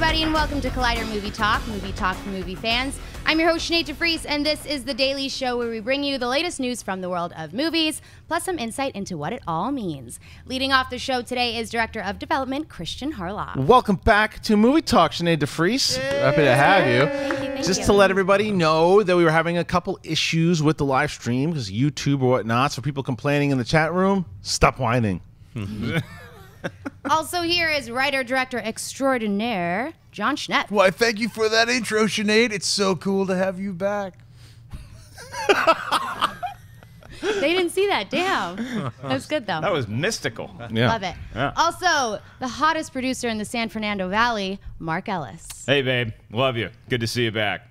everybody, and welcome to Collider Movie Talk, movie talk for movie fans. I'm your host, Sinead De Vries, and this is the daily show where we bring you the latest news from the world of movies, plus some insight into what it all means. Leading off the show today is Director of Development, Kristian Harloff. Welcome back to Movie Talk, Sinead De Vries. Happy to have you. Thank you, thank Just you. to let everybody know that we were having a couple issues with the live stream because YouTube or whatnot. So people complaining in the chat room, stop whining. Also here is writer director extraordinaire Jon Schnepp. Why, thank you for that intro, Sinead. It's so cool to have you back. They didn't see that. Damn. That's good though. That was mystical. Yeah. Love it. Yeah. Also, the hottest producer in the San Fernando Valley, Mark Ellis. Hey, babe. Love you. Good to see you back.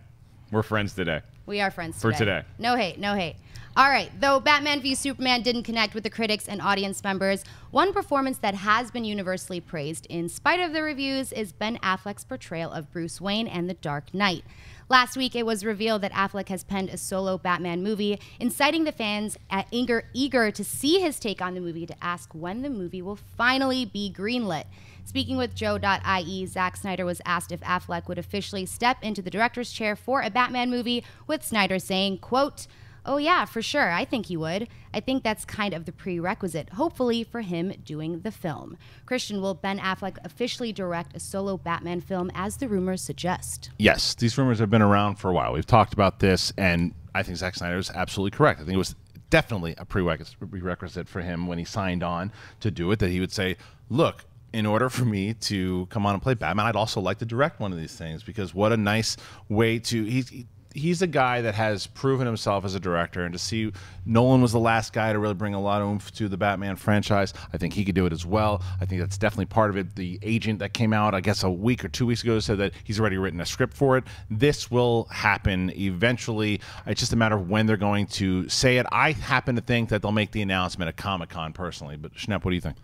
We're friends today. We are friends For today. today. No hate, no hate. All right, though Batman v Superman didn't connect with the critics and audience members, one performance that has been universally praised in spite of the reviews is Ben Affleck's portrayal of Bruce Wayne and The Dark Knight. Last week, it was revealed that Affleck has penned a solo Batman movie, inciting the fans at eager, eager to see his take on the movie to ask when the movie will finally be greenlit. Speaking with Joe.ie, Zack Snyder was asked if Affleck would officially step into the director's chair for a Batman movie, with Snyder saying, quote, Oh, yeah, for sure. I think he would. I think that's kind of the prerequisite, hopefully, for him doing the film. Kristian, will Ben Affleck officially direct a solo Batman film as the rumors suggest? Yes, these rumors have been around for a while. We've talked about this, and I think Zack Snyder is absolutely correct. I think it was definitely a prerequisite for him when he signed on to do it that he would say, "Look." In order for me to come on and play Batman, I'd also like to direct one of these things because what a nice way to he, he's a guy that has proven himself as a director, and to see Nolan was the last guy to really bring a lot of oomph to the Batman franchise. I think he could do it as well. I think that's definitely part of it. The agent that came out, I guess, a week or two weeks ago said that he's already written a script for it. This will happen eventually. It's just a matter of when they're going to say it. I happen to think that they'll make the announcement at Comic Con personally. But Schnepp, what do you think?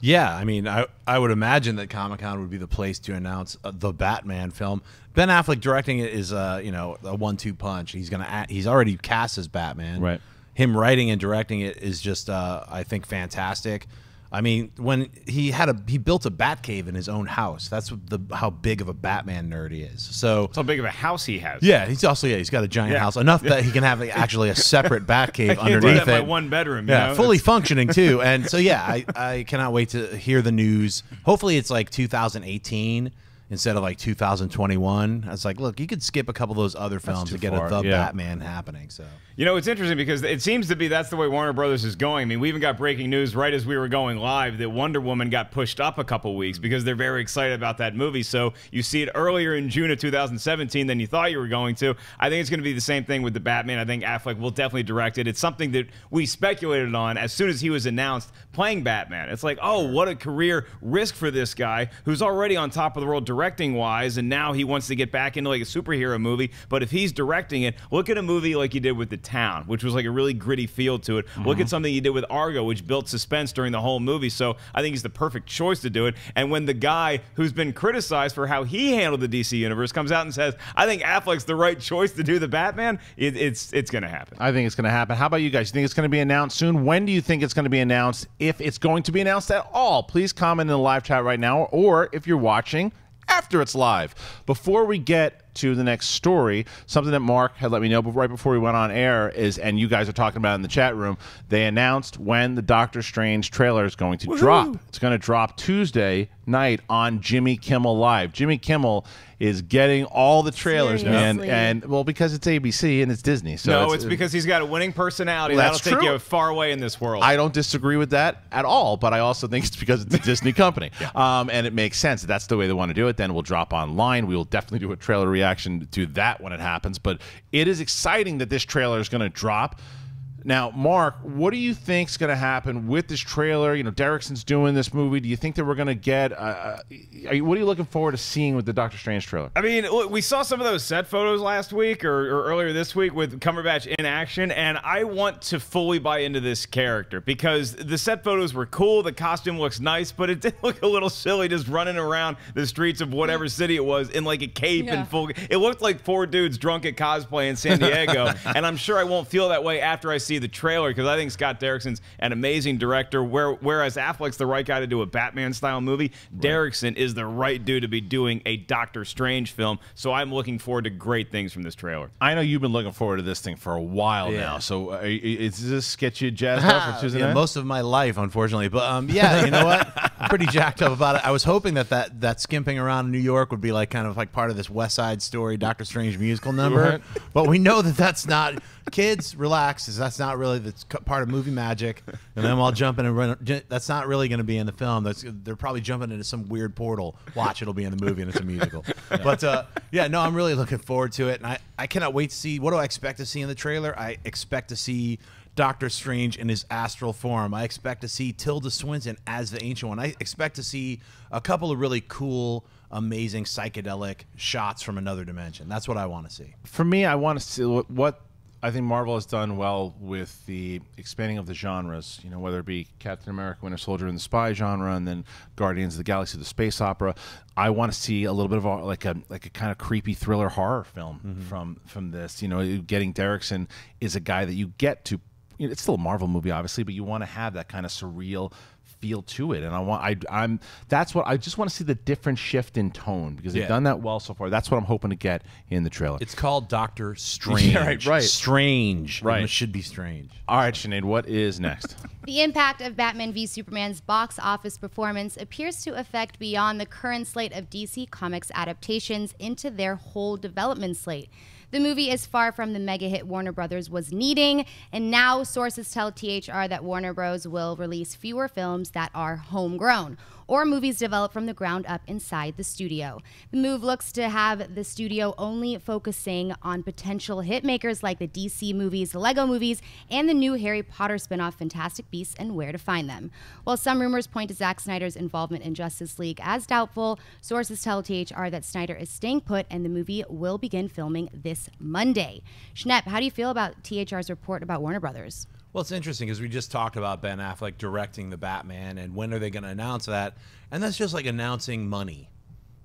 Yeah, I mean, I, I would imagine that Comic Con would be the place to announce uh, the Batman film. Ben Affleck directing it is, uh, you know, a one-two punch. He's gonna act, he's already cast as Batman. Right. Him writing and directing it is just, uh, I think, fantastic. I mean, when he had a he built a bat cave in his own house. That's the how big of a Batman nerd he is. So That's how big of a house he has. yeah, he's also yeah he's got a giant Yeah. house enough that he can have actually a separate bat cave underneath it. one bedroom. you Yeah, know? fully functioning too. And so yeah, I, I cannot wait to hear the news. Hopefully it's like 2018 instead of like 2021. I was like, look, you could skip a couple of those other films to get far, a the yeah. Batman happening. So You know, it's interesting because it seems to be that's the way Warner Brothers is going. I mean, we even got breaking news right as we were going live that Wonder Woman got pushed up a couple weeks because they're very excited about that movie. So you see it earlier in June of 2017 than you thought you were going to. I think it's going to be the same thing with the Batman. I think Affleck will definitely direct it. It's something that we speculated on as soon as he was announced playing Batman. It's like, oh, what a career risk for this guy who's already on top of the world directing wise, and now he wants to get back into like a superhero movie. But if he's directing it, look at a movie like he did with The Town, which was like a really gritty feel to it. Look mm-hmm. at something he did with Argo, which built suspense during the whole movie. So I think he's the perfect choice to do it. And when the guy who's been criticized for how he handled the DC universe comes out and says, "I think Affleck's the right choice to do the Batman," it, it's it's going to happen. I think it's going to happen. How about you guys? You think it's going to be announced soon? When do you think it's going to be announced? If it's going to be announced at all, please comment in the live chat right now, or if you're watching after it's live. Before we get to the next story, something that Mark had let me know right before we went on air is, and you guys are talking about in the chat room, they announced when the Doctor Strange trailer is going to drop. It's going to drop Tuesday night on Jimmy Kimmel Live. Jimmy Kimmel is getting all the trailers, man, and well, because it's ABC and it's Disney. So no, it's, because he's got a winning personality. Well, that's That'll take true. you far away in this world. I don't disagree with that at all, but I also think it's because it's a Disney company. Um, and it makes sense. That's the way they want to do it. Then we'll drop online. We will definitely do a trailer reaction to that when it happens. But it is exciting that this trailer is going to drop. Now, Mark, what do you think's going to happen with this trailer? You know, Derrickson's doing this movie. Do you think that we're going to get? Uh, uh, are you, what are you looking forward to seeing with the Doctor Strange trailer? I mean, look, we saw some of those set photos last week or, or earlier this week with Cumberbatch in action, and I want to fully buy into this character because the set photos were cool. The costume looks nice, but it did look a little silly just running around the streets of whatever city it was in like a cape Yeah. and full. It looked like four dudes drunk at cosplay in San Diego, and I'm sure I won't feel that way after I see see the trailer because I think Scott Derrickson's an amazing director. Where, whereas Affleck's the right guy to do a Batman style movie, Derrickson is the right dude to be doing a Doctor Strange film. So I'm looking forward to great things from this trailer. I know you've been looking forward to this thing for a while Yeah. now. So, uh, is this get you jazzed up for Tuesday Yeah, night? most of my life, unfortunately. But um, yeah, you know what? I'm pretty jacked up about it. I was hoping that, that that skimping around in New York would be like kind of like part of this West Side Story, Doctor Strange musical number. Right. But we know that that's not. Kids, relax. 'cause That's not really the part of movie magic. And then while jumping and run, that's not really going to be in the film. That's they're probably jumping into some weird portal. Watch, it'll be in the movie, and it's a musical. But uh, yeah, no, I'm really looking forward to it, and I I cannot wait to see. What do I expect to see in the trailer? I expect to see. Doctor Strange in his astral form. I expect to see Tilda Swinton as the Ancient One. I expect to see a couple of really cool, amazing psychedelic shots from another dimension. That's what I want to see. for me, I want to see what, what I think Marvel has done well with the expanding of the genres. You know, whether it be Captain America, Winter Soldier, and the spy genre, and then Guardians of the Galaxy, the space opera. I want to see a little bit of a, like a like a kind of creepy thriller horror film mm-hmm. from from this. You know, getting Derrickson is a guy that you get to. You know, it's still a Marvel movie, obviously, but you want to have that kind of surreal feel to it and i want I, i'm that's what i just want to see the different shift in tone because they've Yeah. done that well so far that's what i'm hoping to get in the trailer It's called Doctor Strange. Yeah, right, right. Strange. Right. It should be strange. All right, Sinead, what is next? The impact of Batman v Superman's box office performance appears to affect beyond the current slate of DC Comics adaptations into their whole development slate. The movie is far from the mega hit Warner Brothers was needing, and now sources tell THR that Warner Bros. will release fewer films that are homegrown or movies developed from the ground up inside the studio. The move looks to have the studio only focusing on potential hitmakers like the DC movies, the Lego movies, and the new Harry Potter spinoff Fantastic Beasts and Where to Find Them. While some rumors point to Zack Snyder's involvement in Justice League as doubtful, sources tell THR that Snyder is staying put and the movie will begin filming this Monday. Schnepp, how do you feel about THR's report about Warner Brothers? Well, it's interesting because we just talked about Ben Affleck directing the Batman, and when are they going to announce that? And that's just like announcing money.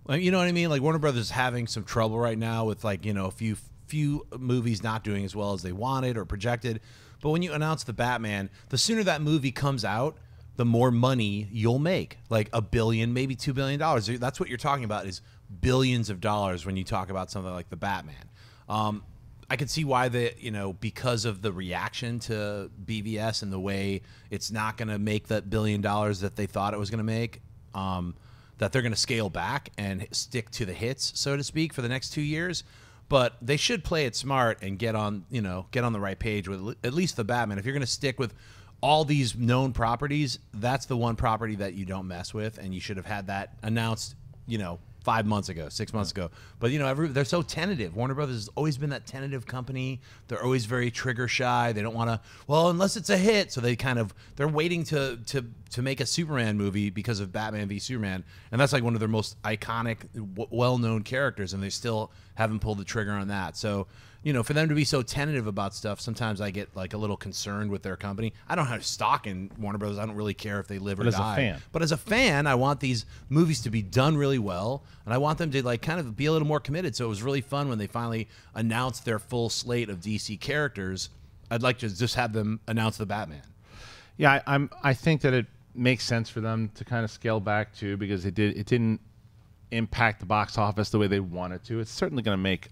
You know what I mean? Like Warner Brothers is having some trouble right now with like you know a few few movies not doing as well as they wanted or projected. But when you announce the Batman, the sooner that movie comes out, the more money you'll make. Like a billion, maybe two billion dollars. That's what you're talking about is billions of dollars when you talk about something like the Batman. Um, I could see why the you know because of the reaction to BVS and the way it's not going to make that billion dollars that they thought it was going to make, um, that they're going to scale back and stick to the hits, so to speak, for the next two years. But they should play it smart and get on you know get on the right page with at least the Batman. If you're going to stick with all these known properties, that's the one property that you don't mess with, and you should have had that announced, you know, five months ago, six months ago. But you know, every, they're so tentative. Warner Brothers has always been that tentative company. They're always very trigger shy. They don't want to. Well, unless it's a hit, so they kind of they're waiting to to to make a Superman movie because of Batman v Superman, and that's like one of their most iconic, w- well-known characters, and they still haven't pulled the trigger on that. So. You know, for them to be so tentative about stuff, sometimes I get like a little concerned with their company. I don't have stock in Warner Brothers. I don't really care if they live or But as a die. fan. But as a fan, I want these movies to be done really well, and I want them to like kind of be a little more committed. So it was really fun when they finally announced their full slate of DC characters. I'd like to just have them announce the Batman. Yeah, I, I'm. I think that it makes sense for them to kind of scale back too, because it did. It didn't impact the box office the way they wanted to. It's certainly going to make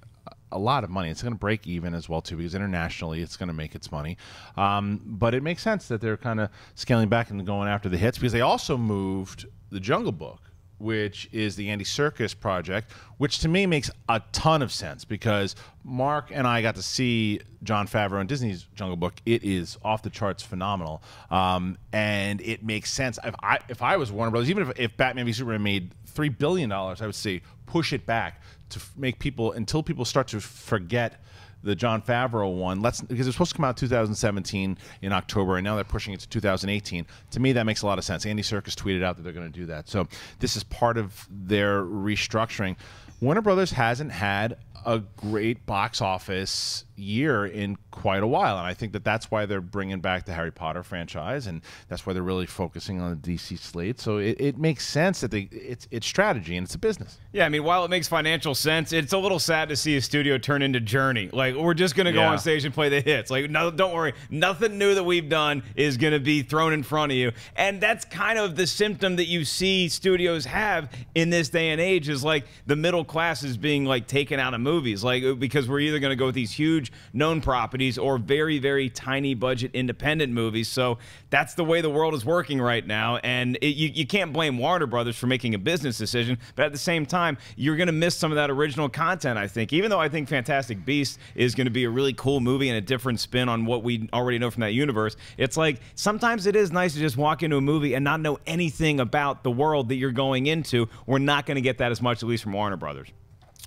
a- lot of money. It's going to break even as well too, because internationally it's going to make its money. Um, but it makes sense that they're kind of scaling back and going after the hits because they also moved the Jungle Book. Which is the Andy Serkis project, which to me makes a ton of sense because Mark and I got to see Jon Favreau in Disney's Jungle Book. It is off the charts phenomenal, um, and it makes sense. If I if I was Warner Brothers, even if, if Batman v Superman made three billion dollars, I would say push it back to make people until people start to forget the Jon Favreau one. Let's because it's supposed to come out 2017 in October, and now they're pushing it to 2018. To me, that makes a lot of sense. Andy Serkis tweeted out that they're going to do that, so this is part of their restructuring. Warner Brothers hasn't had a great box office year in quite a while, and I think that that's why they're bringing back the Harry Potter franchise, and that's why they're really focusing on the DC slate. So it, it makes sense that they it's it's strategy and it's a business. Yeah, I mean, while it makes financial sense, it's a little sad to see a studio turn into Journey. Like, we're just going to go Yeah. on stage and play the hits. Like, no, don't worry. Nothing new that we've done is going to be thrown in front of you. And that's kind of the symptom that you see studios have in this day and age is like the middle class is being like taken out of movies. Like, uh, because we're either going to go with these huge known properties or very, very tiny budget independent movies. So that's the way the world is working right now. And it, you, you can't blame Warner Brothers for making a business decision. But at the same time, you're going to miss some of that original content, I think. Even though I think Fantastic Beasts is going to be a really cool movie and a different spin on what we already know from that universe, it's like sometimes it is nice to just walk into a movie and not know anything about the world that you're going into. We're not going to get that as much, at least from Warner Brothers.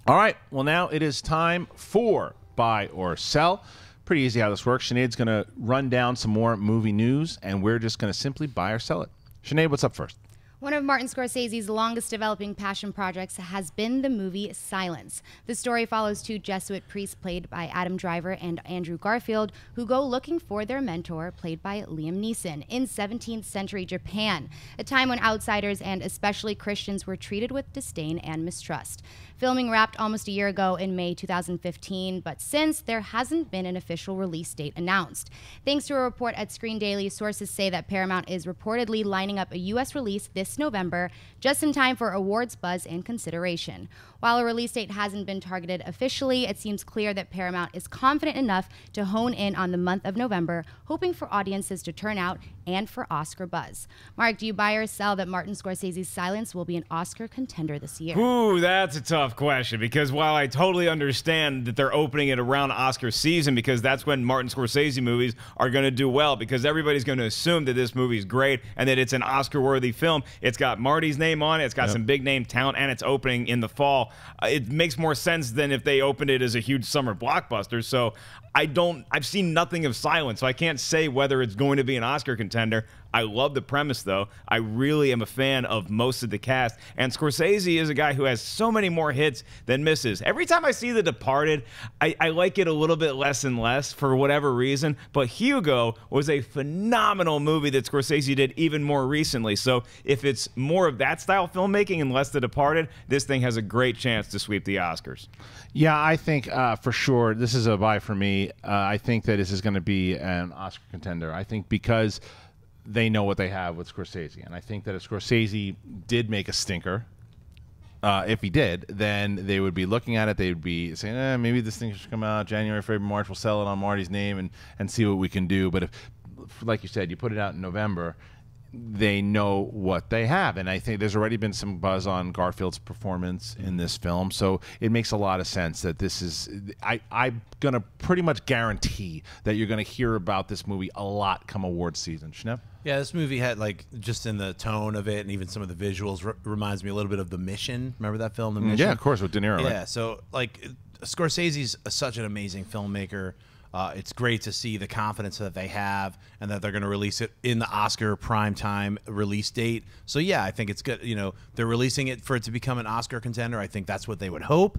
All right. Well, now it is time for buy or sell. Pretty easy how this works. Sinead's going to run down some more movie news, and we're just going to simply buy or sell it. Sinead, what's up first? One of Martin Scorsese's longest developing passion projects has been the movie Silence. The story follows two Jesuit priests, played by Adam Driver and Andrew Garfield, who go looking for their mentor, played by Liam Neeson, in 17th century Japan, a time when outsiders and especially Christians were treated with disdain and mistrust. Filming wrapped almost a year ago in May 2015, but since there hasn't been an official release date announced. Thanks to a report at Screen Daily, sources say that Paramount is reportedly lining up a U.S. release this November, just in time for awards buzz and consideration. While a release date hasn't been targeted officially, it seems clear that Paramount is confident enough to hone in on the month of November, hoping for audiences to turn out and for Oscar buzz. Mark, do you buy or sell that Martin Scorsese's Silence will be an Oscar contender this year? Ooh, that's a tough question because while I totally understand that they're opening it around Oscar season because that's when Martin Scorsese movies are going to do well because everybody's going to assume that this movie's great and that it's an Oscar worthy film. It's got Marty's name on it, it's got some big name talent, and it's opening in the fall. Uh, it makes more sense than if they opened it as a huge summer blockbuster. So I don't, I've seen nothing of Silence, so I can't say whether it's going to be an Oscar contender. I love the premise, though. I really am a fan of most of the cast. And Scorsese is a guy who has so many more hits than misses. Every time I see The Departed, I, I like it a little bit less and less for whatever reason. But Hugo was a phenomenal movie that Scorsese did even more recently. So if it's more of that style filmmaking and less The Departed, this thing has a great chance to sweep the Oscars. Yeah, I think uh, for sure this is a buy for me. Uh, I think that this is going to be an Oscar contender. I think because they know what they have with Scorsese, and I think that if Scorsese did make a stinker, uh, if he did, then they would be looking at it. They would be saying, eh, maybe this thing should come out January, February, March. We'll sell it on Marty's name and and see what we can do. But if, like you said, you put it out in November, they know what they have. And I think there's already been some buzz on Garfield's performance in mm-hmm. this film. So it makes a lot of sense that this is. I, I'm going to pretty much guarantee that you're going to hear about this movie a lot come awards season. Schnepp? Yeah, this movie had like just in the tone of it and even some of the visuals re- reminds me a little bit of The Mission. Remember that film, The mm, Mission? Yeah, of course, with De Niro. Yeah, Right? so like Scorsese's such an amazing filmmaker. Uh, it's great to see the confidence that they have and that they're going to release it in the Oscar primetime release date. So yeah, I think it's good. You know, they're releasing it for it to become an Oscar contender. I think that's what they would hope.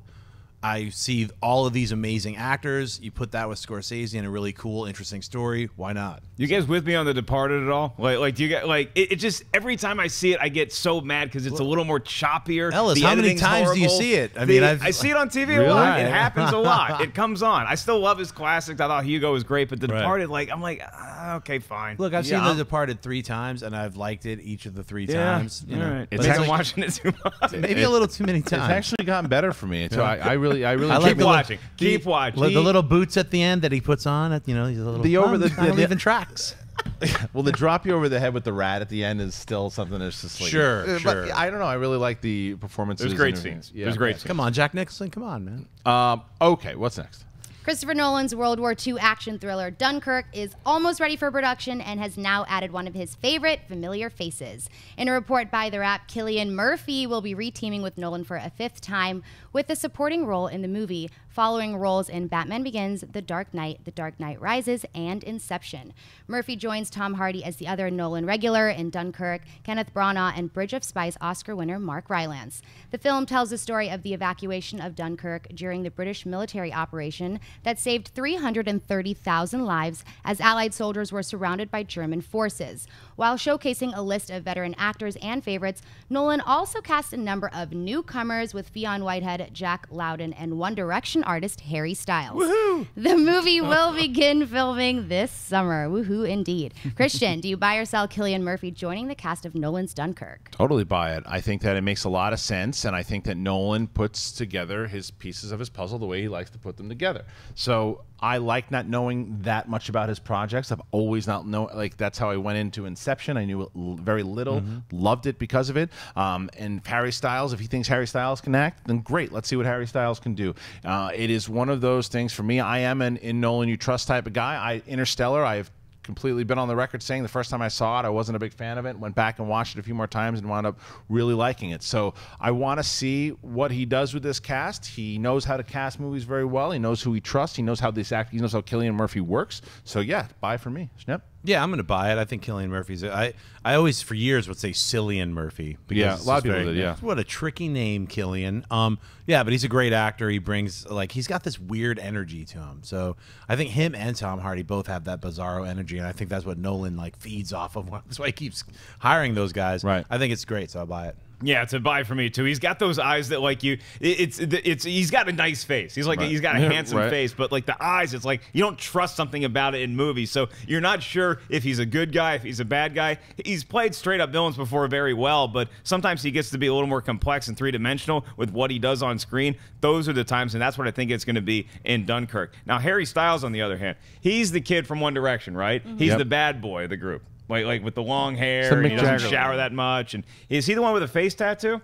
I see all of these amazing actors. You put that with Scorsese and a really cool, interesting story. Why not? You guys with me on The Departed at all? Like, like do you get like it, it? Just every time I see it, I get so mad because it's a little more choppier. Ellis, The how many editing's times do you see it? I The- mean, I've- I see it on TV a Really? lot. It happens a lot. It comes on. I still love his classics. I thought Hugo was great, but The Right. Departed, like, I'm like, ah, okay, fine. Look, I've Yeah, seen I'm- The Departed three times, and I've liked it each of the three yeah, times. You know, all right. But It's Maybe watching it too much. maybe a little too many times. It's actually gotten better for me. So I, I really, I really I keep like Keep the- watching. the- Keep watching. Li- the little boots at the end that he puts on. At, you know, these little The over "Mom, the- I the- leaving tracks. well, the drop you over the head with the rat at the end is still something that's just like Sure, Uh, sure. But I don't know. I really like the performances. There's great and everything. scenes. There's great scenes. Come on, Jack Nicholson. Come on, man. Um, okay, what's next? Christopher Nolan's World War II action thriller Dunkirk is almost ready for production and has now added one of his favorite familiar faces. In a report by The Wrap, Cillian Murphy will be reteaming with Nolan for a fifth time with a supporting role in the movie, following roles in Batman Begins, The Dark Knight, The Dark Knight Rises, and Inception. Murphy joins Tom Hardy as the other Nolan regular in Dunkirk, Kenneth Branagh, and Bridge of Spies Oscar winner Mark Rylance. The film tells the story of the evacuation of Dunkirk during the British military operation that saved 330,000 lives as Allied soldiers were surrounded by German forces. While showcasing a list of veteran actors and favorites, Nolan also cast a number of newcomers with Fionn Whitehead, Jack Lowden, and One Direction artist Harry Styles. Woohoo! The movie will begin filming this summer. Woohoo indeed. Kristian, do you buy or sell Cillian Murphy joining the cast of Nolan's Dunkirk? Totally buy it. I think that it makes a lot of sense, and I think that Nolan puts together his pieces of his puzzle the way he likes to put them together. So I like not knowing that much about his projects. I've always not know like that's how I went into Inception. I knew very little, mm-hmm. loved it because of it. Um, and Harry Styles, if he thinks Harry Styles can act, then great. Let's see what Harry Styles can do. Uh, it is one of those things for me. I am an in Nolan you trust type of guy. I Interstellar. I have completely been on the record saying the first time I saw it, I wasn't a big fan of it. Went back and watched it a few more times and wound up really liking it. So I want to see what he does with this cast. He knows how to cast movies very well. He knows who he trusts. He knows how this act. He knows how Cillian Murphy works. So yeah, buy for me. Schnepp. Yeah, I'm going to buy it. I think Killian Murphy's. I I always for years would say Cillian Murphy. Yeah, a lot of people very, did. Yeah, what a tricky name, Killian. Um, yeah, but he's a great actor. He brings like he's got this weird energy to him. So I think him and Tom Hardy both have that bizarro energy, and I think that's what Nolan like feeds off of. That's why he keeps hiring those guys. Right. I think it's great, so I'll buy it. Yeah, it's a buy for me too. He's got those eyes that like you. It's it's he's got a nice face. He's like right. he's got a handsome right. face, but like the eyes, it's like you don't trust something about it in movies. So you're not sure if he's a good guy, if he's a bad guy. He's played straight up villains before very well, but sometimes he gets to be a little more complex and three dimensional with what he does on screen. Those are the times, and that's what I think it's going to be in Dunkirk. Now Harry Styles, on the other hand, he's the kid from One Direction, right? Mm-hmm. He's yep. the bad boy of the group like like with the long hair. And he doesn't Jagger. shower that much. And is he the one with a face tattoo?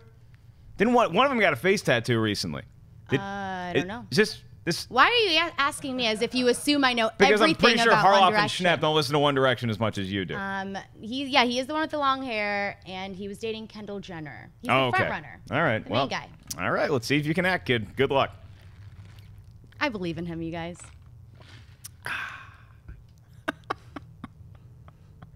Didn't one, one of them got a face tattoo recently? Did, uh, I don't know. Is this this? Why are you asking me as if you assume I know because everything I'm pretty sure about Harloff One and Schnepp don't listen to One Direction as much as you do. Um, he yeah, he is the one with the long hair, and he was dating Kendall Jenner. He's oh, the okay. front runner. All right, the well, main guy. All right, let's see if you can act, kid. Good luck. I believe in him, you guys.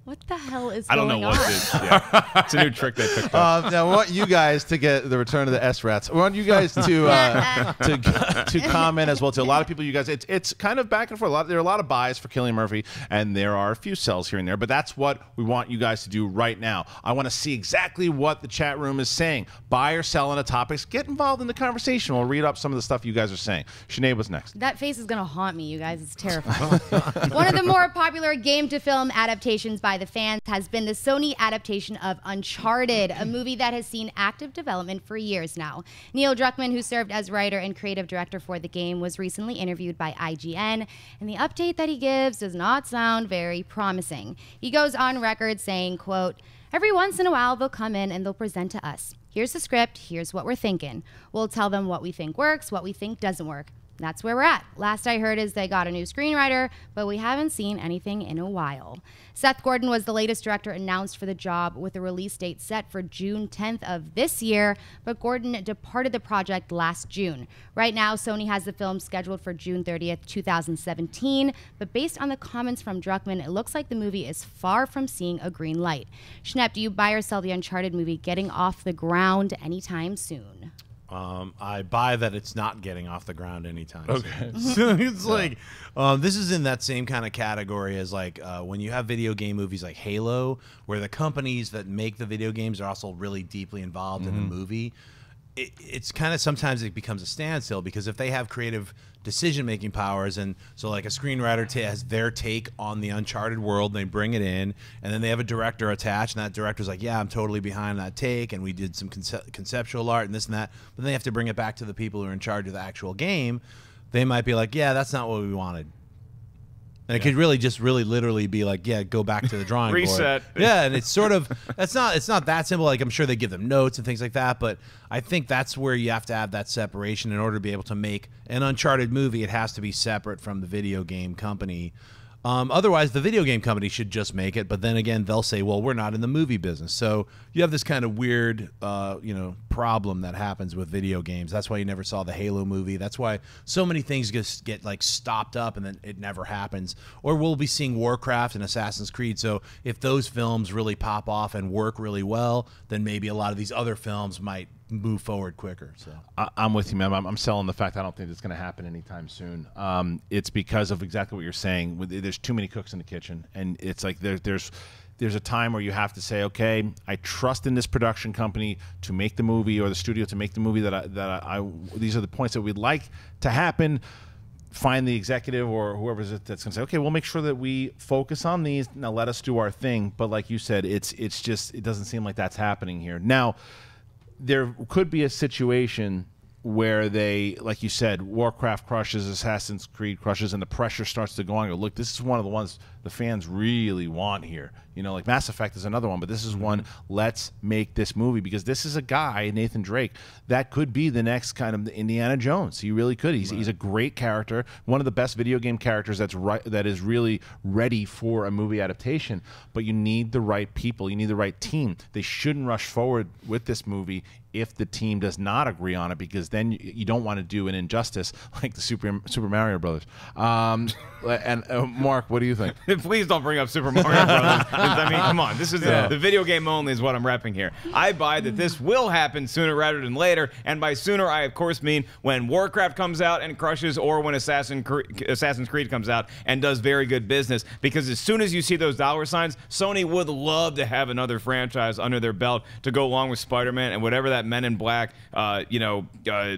What the hell is I don't know what on? it is. Yeah. it's a new trick they picked up. Um, now, I want you guys to get the return of the S rats. I want you guys to uh, to to comment as well. To a lot of people, you guys, it's it's kind of back and forth. A lot, there are a lot of buys for Cillian Murphy, and there are a few sells here and there. But that's what we want you guys to do right now. I want to see exactly what the chat room is saying. Buy or sell on a topics. Get involved in the conversation. We'll read up some of the stuff you guys are saying. Sinead, what's next? That face is gonna haunt me, you guys. It's terrifying. One of the more popular game to film adaptations by the fans has been the Sony adaptation of Uncharted, a movie that has seen active development for years now. Neil Druckmann, who served as writer and creative director for the game, was recently interviewed by IGN, and the update that he gives does not sound very promising. He goes on record saying, quote, Every once in a while, they'll come in and they'll present to us. Here's the script, here's what we're thinking. We'll tell them what we think works, what we think doesn't work that's where we're at. Last I heard is they got a new screenwriter, but we haven't seen anything in a while. Seth Gordon was the latest director announced for the job with a release date set for June 10th of this year, but Gordon departed the project last June. Right now, Sony has the film scheduled for June 30th, 2017, but based on the comments from Druckmann, it looks like the movie is far from seeing a green light. Schnepp, do you buy or sell the Uncharted movie getting off the ground anytime soon? Um, I buy that it's not getting off the ground anytime. Okay, so it's yeah. like um, this is in that same kind of category as like uh, when you have video game movies like Halo, where the companies that make the video games are also really deeply involved mm-hmm. in the mm-hmm. movie it, it's kind of sometimes it becomes a standstill because if they have creative decision making powers and so like a screenwriter has their take on the uncharted world and they bring it in and then they have a director attached and that director's like yeah i'm totally behind that take and we did some conce- conceptual art and this and that but then they have to bring it back to the people who are in charge of the actual game. They might be like yeah that's not what we wanted and it could really just really literally be like, yeah, go back to the drawing Reset. board. Yeah, and it's sort of that's not it's not that simple. Like I'm sure they give them notes and things like that, but I think that's where you have to have that separation in order to be able to make an Uncharted movie. It has to be separate from the video game company. Um, otherwise, the video game company should just make it. But then again, they'll say, "Well, we're not in the movie business." So you have this kind of weird, uh, you know, problem that happens with video games. That's why you never saw the Halo movie. That's why so many things just get like stopped up and then it never happens. Or we'll be seeing Warcraft and Assassin's Creed. So if those films really pop off and work really well, then maybe a lot of these other films might move forward quicker. So I, I'm with you, man. I'm, I'm selling the fact I don't think it's going to happen anytime soon. Um, it's because of exactly what you're saying. There's too many cooks in the kitchen, and it's like there, there's there's a time where you have to say, okay, I trust in this production company to make the movie or the studio to make the movie that I, that I, I these are the points that we'd like to happen. Find the executive or whoever's it that's going to say, okay, we'll make sure that we focus on these. Now let us do our thing. But like you said, it's it's just it doesn't seem like that's happening here now there could be a situation where they, like you said, Warcraft crushes, Assassin's Creed crushes, and the pressure starts to go on. Go, look, this is one of the ones the fans really want here. You know, like Mass Effect is another one, but this is mm-hmm. one. Let's make this movie because this is a guy, Nathan Drake, that could be the next kind of Indiana Jones. He really could. He's, he's a great character, one of the best video game characters that's right that is really ready for a movie adaptation. But you need the right people. You need the right team. They shouldn't rush forward with this movie if the team does not agree on it because then you, you don't want to do an injustice like the Super Super Mario Brothers. Um, and uh, Mark, what do you think? Please don't bring up Super Mario Brothers. I mean, come on. This is Yeah. the video game only is what I'm repping here. I buy that this will happen sooner rather than later, and by sooner I of course mean when Warcraft comes out and crushes, or when Assassin Assassin's Creed comes out and does very good business. Because as soon as you see those dollar signs, Sony would love to have another franchise under their belt to go along with Spider-Man and whatever that Men in Black, uh, you know, uh,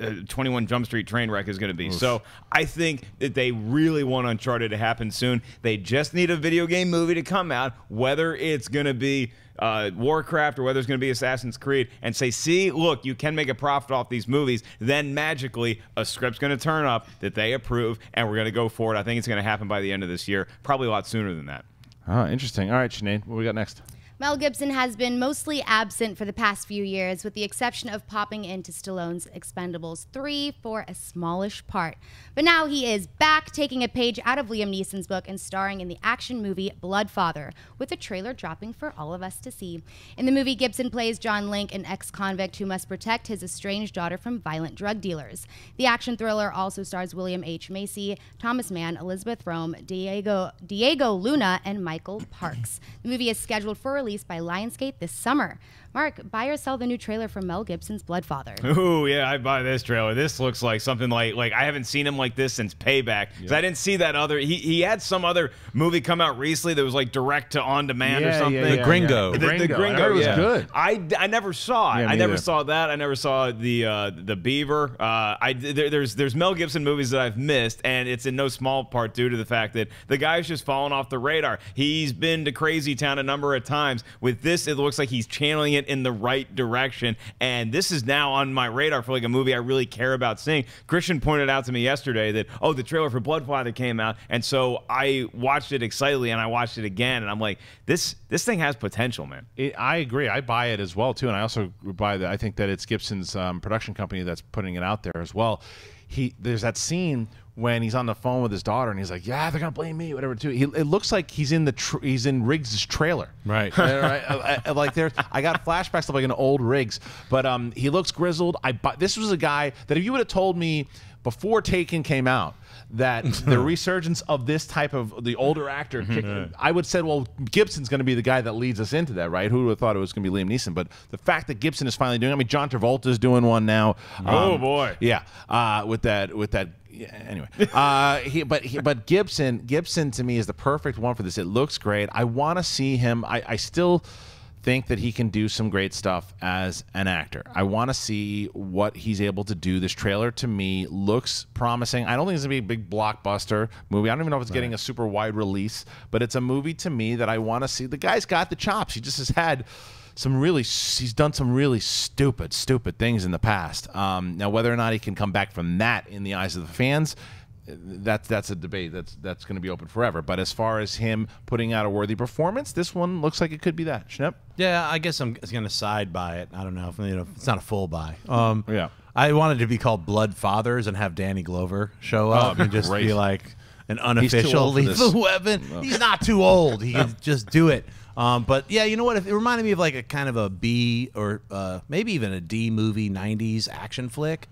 uh, 21 Jump Street train wreck is going to be. So I think that they really want Uncharted to happen soon. They just need a video game movie to come out, whether it's going to be uh, Warcraft or whether it's going to be Assassin's Creed, and say, see, look, you can make a profit off these movies. Then magically, a script's going to turn up that they approve, and we're going to go for it. I think it's going to happen by the end of this year, probably a lot sooner than that. Oh, interesting. All right, Sinead, what we got next? Mel Gibson has been mostly absent for the past few years, with the exception of popping into Stallone's Expendables 3 for a smallish part. But now he is back, taking a page out of Liam Neeson's book and starring in the action movie Blood Father, with a trailer dropping for all of us to see. In the movie, Gibson plays John Link, an ex convict who must protect his estranged daughter from violent drug dealers. The action thriller also stars William H. Macy, Thomas Mann, Elisabeth Röhm, Diego, Diego Luna, and Michael Parks. The movie is scheduled for release by Lionsgate this summer. Mark, buy or sell the new trailer for Mel Gibson's Blood Father. Ooh, yeah, I buy this trailer. This looks like something like like I haven't seen him like this since Payback. 'Cause I didn't see that other. He he had some other movie come out recently that was like direct to on demand or Yeah, yeah, something. yeah, The Gringo. The, The the Gringo. Gringo, I heard it was yeah. good. I, I never saw it. Yeah, I never either. saw that. I never saw the uh, the Beaver. Uh, I there, there's there's Mel Gibson movies that I've missed, and it's in no small part due to the fact that the guy's just fallen off the radar. He's been to Crazy Town a number of times. With this, it looks like he's channeling it in the right direction, and this is now on my radar for like a movie I really care about seeing. Kristian pointed out to me yesterday that oh, the trailer for Blood Father came out, and so I watched it excitedly, and I watched it again, and I'm like, this this thing has potential, man. It, I agree. I buy it as well too, and I also buy that. I think that it's Gibson's um, production company that's putting it out there as well. He there's that scene when he's on the phone with his daughter, and he's like, "Yeah, they're gonna blame me, whatever." Too. He, it looks like he's in the tr- he's in Riggs' trailer. Right. Uh, right? Uh, uh, like there's, I got flashbacks of like an old Riggs, but um, he looks grizzled. I bu- this was a guy that if you would have told me before Taken came out that the resurgence of this type of the older actor, kick- I would said, well, Gibson's going to be the guy that leads us into that, right? Who would have thought it was going to be Liam Neeson? But the fact that Gibson is finally doing, I mean, John Travolta's doing one now. Oh, Um, boy. yeah, uh, with that, with that. Yeah, anyway, uh, he, but he, but Gibson, Gibson to me is the perfect one for this. It looks great. I want to see him. I, I still think that he can do some great stuff as an actor. I want to see what he's able to do. This trailer to me looks promising. I don't think it's gonna be a big blockbuster movie. I don't even know if it's getting a super wide release, but it's a movie to me that I want to see. The guy's got the chops. He just has had some really he's done some really stupid stupid things in the past um, now whether or not he can come back from that in the eyes of the fans that's that's a debate that's that's going to be open forever but as far as him putting out a worthy performance this one looks like it could be that Schnepp? Yeah, I guess I'm going to side by it. I don't know. If, you know, it's not a full buy. Um, Yeah. I wanted to be called Blood Fathers and have Danny Glover show up and just Oh, great. be like an unofficial lethal weapon. He's not too old. He can just do it. Um, but yeah, you know what? It reminded me of like a kind of a B or uh, maybe even a D movie '90s action flick.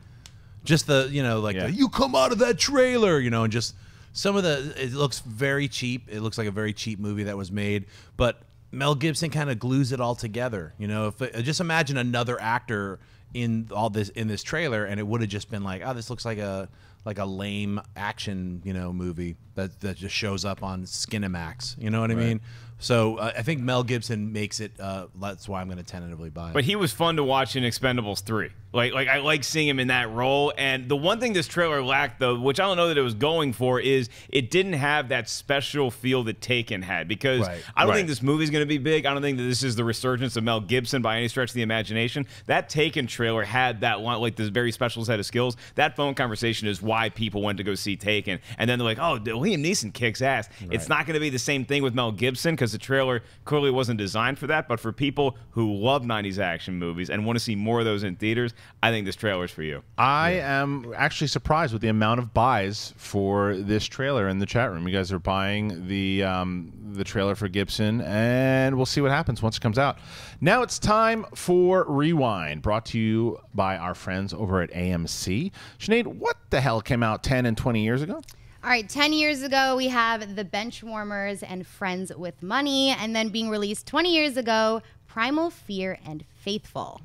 Just the you know like Yeah. the, you come out of that trailer, you know, and just some of the it looks very cheap. It looks like a very cheap movie that was made, but Mel Gibson kind of glues it all together. You know, if uh, just imagine another actor in all this in this trailer, and it would have just been like, oh, this looks like a like a lame action you know movie that that just shows up on Skinemax. You know what I mean? So uh, I think Mel Gibson makes it. Uh, that's why I'm going to tentatively buy it. But he was fun to watch in Expendables 3. Like, like I like seeing him in that role. And the one thing this trailer lacked, though, which I don't know that it was going for, is it didn't have that special feel that Taken had. Because Right. I don't Right. think this movie's going to be big. I don't think that this is the resurgence of Mel Gibson by any stretch of the imagination. That Taken trailer had that one, like this very special set of skills. That phone conversation is why people went to go see Taken. And then they're like, oh, Liam Neeson kicks ass. It's not going to be the same thing with Mel Gibson because the trailer clearly wasn't designed for that. But for people who love 90s action movies and want to see more of those in theaters, I think this trailer is for you. I am actually surprised with the amount of buys for this trailer in the chat room. You guys are buying the um, the trailer for Gibson, and we'll see what happens once it comes out. Now it's time for Rewind, brought to you by our friends over at AMC. Sinead, what the hell came out 10 and 20 years ago? All right, 10 years ago, we have The Benchwarmers and Friends with Money. And then being released 20 years ago, Primal Fear and Faithful.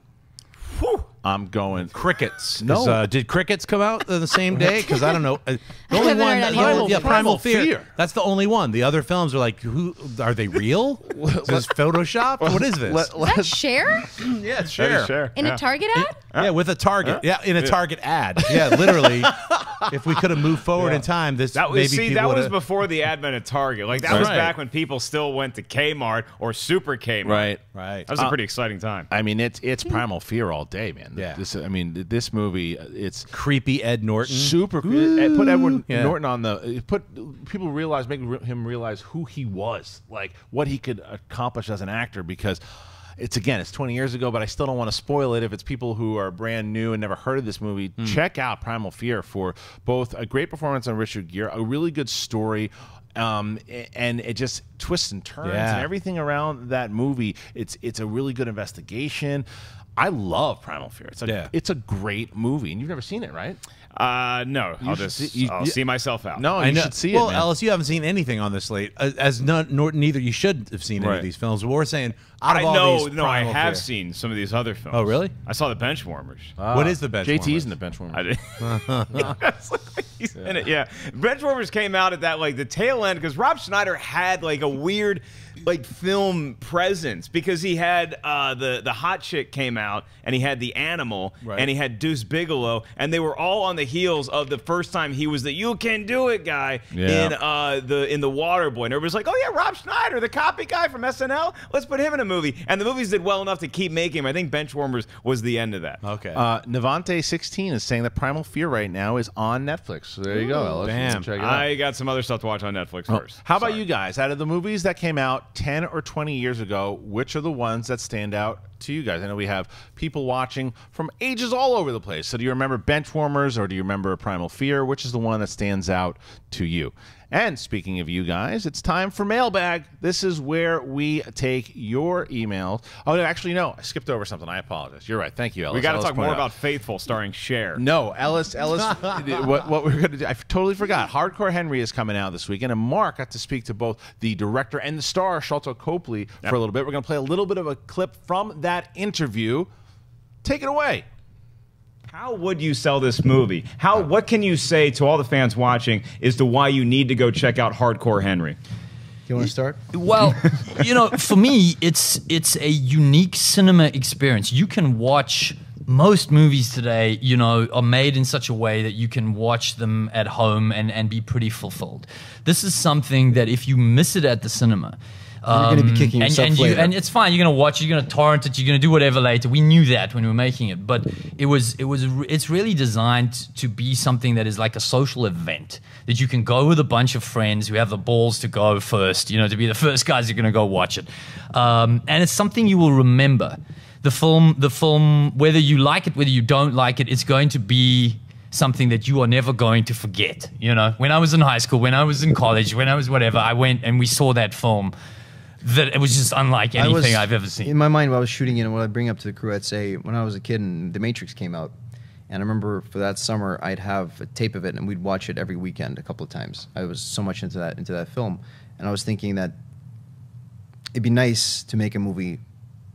I'm going. Crickets. No. Uh, did Crickets come out the same day? Because I don't know. Uh, the only one. heard that- any yeah, Primal, Primal Fear. Fear. That's the only one. The other films are like, who are they real? Is this Photoshop? What is this? Let- Is let- that Cher yeah, it's That is Cher. Cher. in Yeah. a Target ad? Yeah, with a Target. Yeah, in a Target ad. Yeah, literally. if we could have moved forward in time, this That was maybe see, people that was would've- before the advent of Target. Like that was back when people still went to Kmart or Super Kmart. Right. Right. That was a pretty exciting time. I mean, it's it's Primal Fear all day, man. Yeah. This, I mean, this movie, uh, it's creepy Ed Norton. super. It, put Edward Yeah. Norton on the. Put people realize, make him realize who he was, like what he could accomplish as an actor. Because it's again, it's 20 years ago, but I still don't want to spoil it. If it's people who are brand new and never heard of this movie, check out Primal Fear for both a great performance on Richard Gere, a really good story. Um, and it just twists and turns Yeah. and everything around that movie. It's it's a really good investigation. I love Primal Fear. It's a Yeah. it's a great movie, and you've never seen it, right? Uh, no, I'll just see- you- I'll you- see myself out. No, I you know. should see well, it. man. Ellis, you haven't seen anything on this slate, Uh, as none, nor neither you should have seen any of these films. But we're saying out I of all know. these, No, I Primal have Fear- seen some of these other films. Oh, really? I saw the Benchwarmers. what is the bench? JT's in the bench warmer. I did. He's in it, yeah. Benchwarmers came out at that like the tail end because Rob Schneider had like a weird like film presence because he had uh, the the hot chick came out and he had the animal Right. and he had Deuce Bigalow and they were all on the heels of the first time he was the you can do it guy Yeah. in uh, the in the Water Boy and everybody's like oh yeah Rob Schneider the copy guy from SNL let's put him in a movie and the movies did well enough to keep making him I think Benchwarmers was the end of that. Okay. Uh, Navante16 is saying that Primal Fear right now is on Netflix. So there you go, Ellis. You can damn. Check it out. I got some other stuff to watch on Netflix Oh, first. How about you guys? Out of the movies that came out 10 or 20 years ago, which are the ones that stand out to you guys? I know we have people watching from ages all over the place. So do you remember Benchwarmers or do you remember Primal Fear? Which is the one that stands out to you? And speaking of you guys, it's time for mailbag. This is where we take your emails. Oh, actually, no, I skipped over something. I apologize. You're right. Thank you, Ellis. We got to talk more out. about Faithful starring Cher. No, Ellis, Ellis, what, what we're going to do, I totally forgot. Hardcore Henry is coming out this weekend, and Mark got to speak to both the director and the star, Sharlto Copley, for a little bit. We're going to play a little bit of a clip from that interview. Take it away. How would you sell this movie? How? What can you say to all the fans watching as to why you need to go check out Hardcore Henry? You want to start? Well, you know, for me, it's it's a unique cinema experience. You can watch most movies today, you know, are made in such a way that you can watch them at home and, and be pretty fulfilled. This is something that if you miss it at the cinema, gonna be um, kicking and, yourself and, you, later. and it's fine. You're gonna watch. it, You're gonna torrent it. You're gonna do whatever later. We knew that when we were making it, but it was it was it's really designed to be something that is like a social event that you can go with a bunch of friends who have the balls to go first. You know, to be the first guys who are gonna go watch it, um, and it's something you will remember. The film, the film, whether you like it, whether you don't like it, it's going to be something that you are never going to forget. You know, when I was in high school, when I was in college, when I was whatever, I went and we saw that film that it was just unlike anything was- I've ever seen. In my mind, while I was shooting it, and what I bring up to the crew, I'd say when I was a kid and The Matrix came out, and I remember for that summer, I'd have a tape of it, and we'd watch it every weekend a couple of times. I was so much into that into that film, and I was thinking that it'd be nice to make a movie.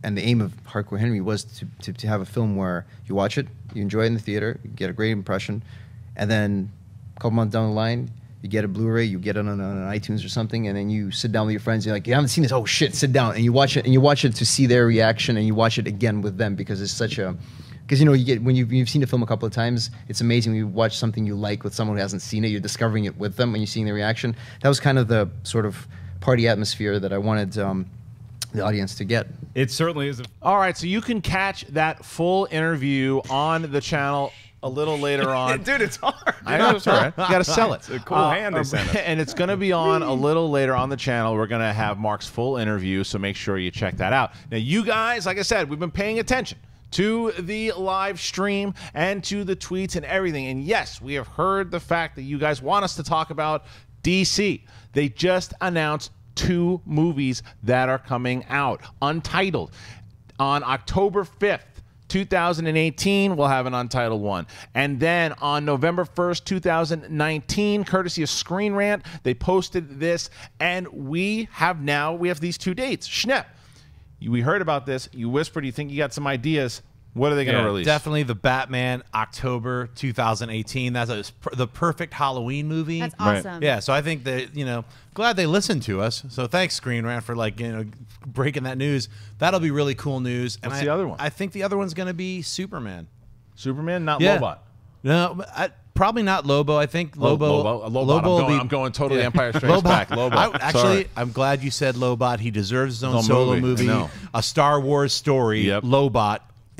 And the aim of Hardcore Henry was to, to, to have a film where you watch it, you enjoy it in the theater, you get a great impression, and then a couple months down the line, you get a Blu-ray, you get it on, on iTunes or something, and then you sit down with your friends. You're like, you haven't seen this? Oh shit, sit down, and you watch it, and you watch it to see their reaction, and you watch it again with them because it's such a, because you know you get when you've, you've seen the film a couple of times, it's amazing when you watch something you like with someone who hasn't seen it. You're discovering it with them, and you're seeing their reaction. That was kind of the sort of party atmosphere that I wanted um, the audience to get. It certainly is. A, All right, so you can catch that full interview on the channel a little later on. dude, it's hard. I know it's right. You got to sell it. It's a cool uh, hand they sent us. And it's going to be on a little later on the channel. We're going to have Mark's full interview, so make sure you check that out. Now, you guys, like I said, we've been paying attention to the live stream and to the tweets and everything. And yes, we have heard the fact that you guys want us to talk about DC. They just announced two movies that are coming out, untitled, on October 5th. 2018, we'll have an untitled one. And then on November 1st, 2019, courtesy of Screen Rant, they posted this, and we have now, we have these two dates. Schnepp, we heard about this. You whispered, you think you got some ideas. What are they going to Yeah, release? Definitely the Batman October 2018. That's a, the perfect Halloween movie. That's Right. awesome. Yeah, so I think that you know, glad they listened to us. So thanks, Screen Rant, for like you know breaking that news. That'll be really cool news. And What's I- the other one? I think the other one's going to be Superman. Superman, not Yeah. Lobot. No, I, probably not Lobo. I think Lo- Lobo. Lobo? Uh, Lobot. I'm going- be- I'm going totally Empire Strikes Lobot. Back. Lobo. I- actually, Sorry. I'm glad you said Lobot. He deserves his own own solo movie. Movie, a Star Wars story. Yep. Lobot.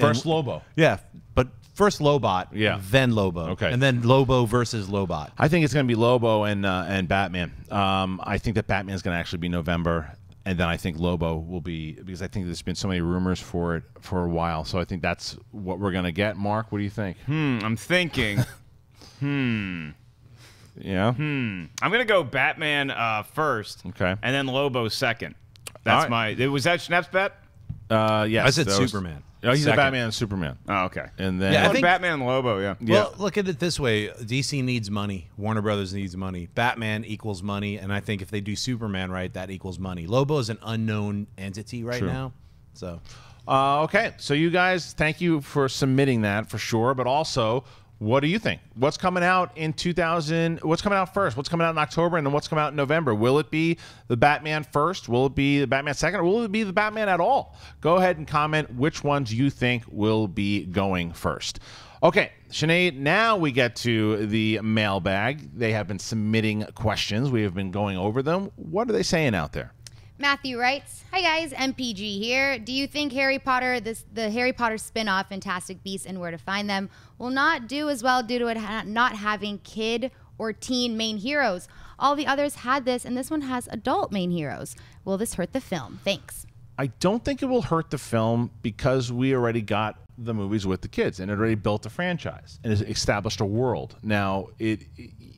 First And- Lobo. Yeah, but first Lobot. Yeah. Then Lobo. Okay. And then Lobo versus Lobot. I think it's going to be Lobo and uh, and Batman. Um, I think that Batman is going to actually be November, and then I think Lobo will be because I think there's been so many rumors for it for a while. So I think that's what we're going to get. Mark, what do you think? hmm, I'm thinking. Hmm. Yeah. Hmm. I'm gonna go Batman uh, first. Okay. And then Lobo second. That's right. my. It was that Schnepp's bet. Uh, yes. I said that was- Superman. Oh, he's a Batman and Superman. Oh, okay. And then Yeah, I think- Batman and Lobo. Yeah. Yeah. Well, look at it this way: DC needs money. Warner Brothers needs money. Batman equals money, and I think if they do Superman right, that equals money. Lobo is an unknown entity right True. now, so Uh, okay, so you guys, thank you for submitting that for sure. But also, what do you think? What's coming out in 2000? What's coming out first? What's coming out in October, and then what's coming out in November? Will it be the Batman first? Will it be the Batman second? Or will it be the Batman at all? Go ahead and comment which ones you think will be going first. Okay, Sinead, now we get to the mailbag. They have been submitting questions. We have been going over them. What are they saying out there? Matthew writes, "Hi guys, MPG here. Do you think Harry Potter, this the Harry Potter spin-off Fantastic Beasts and Where to Find Them will not do as well due to it ha- not having kid or teen main heroes? All the others had this and this one has adult main heroes. Will this hurt the film? Thanks." I don't think it will hurt the film because we already got the movies with the kids and it already built a franchise and has established a world. Now it,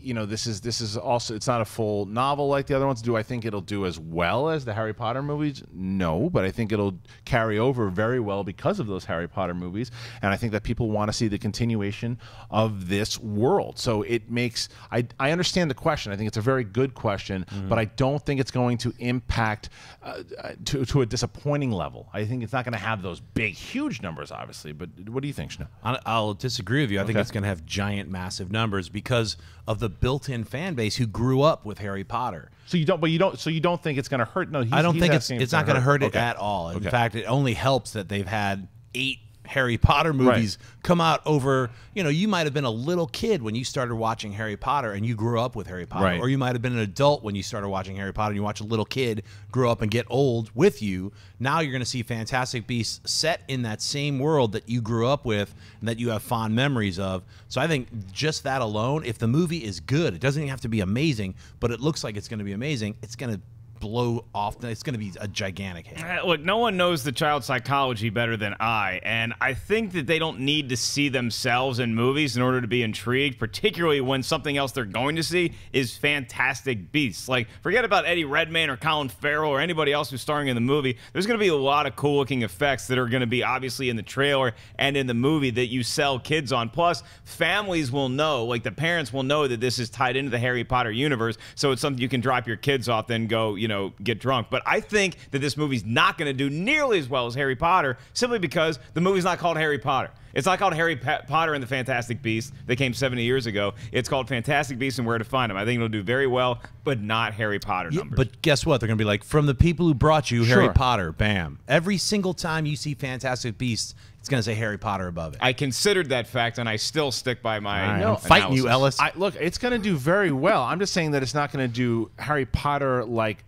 you know, this is this is also it's not a full novel like the other ones. Do I think it'll do as well as the Harry Potter movies? No, but I think it'll carry over very well because of those Harry Potter movies, and I think that people want to see the continuation of this world. So it makes I I understand the question. I think it's a very good question, but I don't think it's going to impact uh, to to a disappointing level. I think it's not going to have those big, huge numbers, obviously. But what do you think? I- I'll disagree with you. I think it's going to have giant, massive numbers because of the built-in fan base who grew up with Harry Potter. So you don't, but you don't, so you don't think it's going to hurt? No, he's, I don't think it's it's not going to hurt it Okay. at all. In Okay. fact, it only helps that they've had eight Harry Potter movies come out over. You know, you might have been a little kid when you started watching Harry Potter, and you grew up with Harry Potter, Right. or you might have been an adult when you started watching Harry Potter, and you watch a little kid grow up and get old with you. Now you're going to see Fantastic Beasts set in that same world that you grew up with and that you have fond memories of. So I think just that alone, if the movie is good, it doesn't even have to be amazing, but it looks like it's going to be amazing. It's going to blow off. It's going to be a gigantic hit. Uh, Look, no one knows the child psychology better than I, and I think that they don't need to see themselves in movies in order to be intrigued, particularly when something else they're going to see is Fantastic Beasts. Like, forget about Eddie Redmayne or Colin Farrell or anybody else who's starring in the movie. There's going to be a lot of cool looking effects that are going to be obviously in the trailer and in the movie that you sell kids on. Plus, families will know, like the parents will know that this is tied into the Harry Potter universe, so it's something you can drop your kids off, then go, you know, get drunk. But I think that this movie's not going to do nearly as well as Harry Potter simply because the movie's not called Harry Potter. It's not called Harry Pa- Potter and the Fantastic Beasts that came 70 years ago. It's called Fantastic Beasts and Where to Find Them. I think it'll do very well, but not Harry Potter Yeah, numbers. but guess what? They're going to be like, from the people who brought you Harry Potter, bam. Every single time you see Fantastic Beasts, it's going to say Harry Potter above it. I considered that fact, and I still stick by my. All right, No, I'm fighting you. Ellis. I, look, it's going to do very well. I'm just saying that it's not going to do Harry Potter like